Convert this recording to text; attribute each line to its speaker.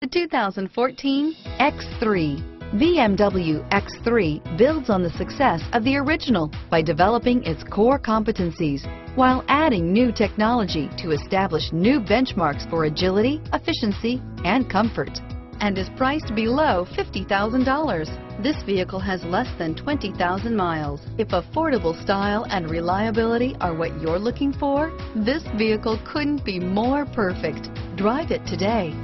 Speaker 1: The 2014 X3. BMW X3 builds on the success of the original by developing its core competencies while adding new technology to establish new benchmarks for agility, efficiency, and comfort and is priced below $50,000. This vehicle has less than 20,000 miles. If affordable style and reliability are what you're looking for, this vehicle couldn't be more perfect. Drive it today.